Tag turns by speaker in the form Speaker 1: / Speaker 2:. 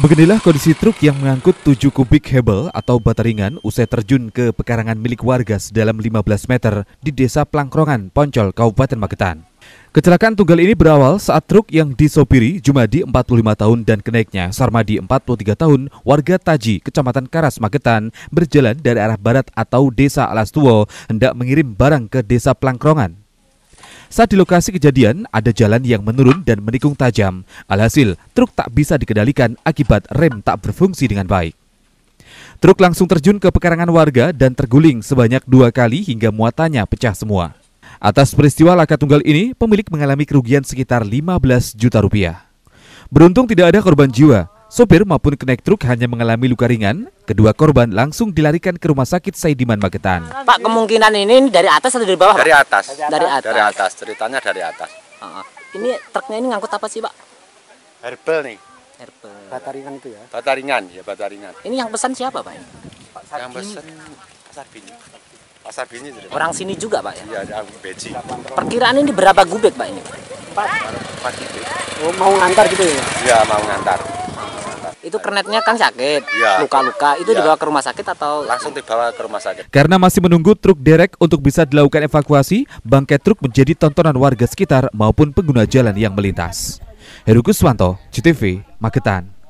Speaker 1: Beginilah kondisi truk yang mengangkut 7 kubik hebel atau bata ringan usai terjun ke pekarangan milik warga sedalam 15 meter di Desa Plangkrongan, Poncol, Kabupaten Magetan. Kecelakaan tunggal ini berawal saat truk yang disopiri Jumadi 45 tahun dan kenaiknya Sarmadi 43 tahun warga Taji, Kecamatan Karas, Magetan berjalan dari arah barat atau Desa Alastuwo hendak mengirim barang ke Desa Plangkrongan. Saat di lokasi kejadian, ada jalan yang menurun dan menikung tajam. Alhasil, truk tak bisa dikendalikan akibat rem tak berfungsi dengan baik. Truk langsung terjun ke pekarangan warga dan terguling sebanyak dua kali hingga muatannya pecah semua. Atas peristiwa laka tunggal ini, pemilik mengalami kerugian sekitar 15 juta rupiah. Beruntung tidak ada korban jiwa, Sopir maupun kenaik truk hanya mengalami luka ringan. Kedua korban langsung dilarikan ke Rumah Sakit Saidiman Magetan.
Speaker 2: Pak, kemungkinan ini dari atas atau dari bawah?
Speaker 3: Dari atas.
Speaker 2: Dari atas.
Speaker 3: Dari atas. Ceritanya dari atas.
Speaker 2: Uh, ini truknya ini ngangkut apa sih, Pak?
Speaker 3: Herbal nih.
Speaker 2: Herbal.
Speaker 4: Bata ringan itu ya?
Speaker 3: Bata ringan, ya bata ringan.
Speaker 2: Ini yang pesan siapa, Pak?
Speaker 3: Yang pesen Pasar Bini. Pasar Bini. Jadi.
Speaker 2: Orang sini juga, Pak ya?
Speaker 3: Iya, ada beji.
Speaker 2: Perkiraan ini berapa gubek, Pak ini?
Speaker 3: Empat gitu.
Speaker 4: Oh, mau ngantar gitu ya?
Speaker 3: Iya, mau ngantar.
Speaker 2: Itu kernetnya kan sakit,
Speaker 3: Iya.
Speaker 2: luka-luka. Itu
Speaker 3: Iya.
Speaker 2: dibawa ke rumah sakit atau
Speaker 3: Langsung dibawa ke rumah sakit.
Speaker 1: Karena masih menunggu truk derek untuk bisa dilakukan evakuasi, bangkai truk menjadi tontonan warga sekitar maupun pengguna jalan yang melintas. Heru Kuswanto, CTV, Magetan.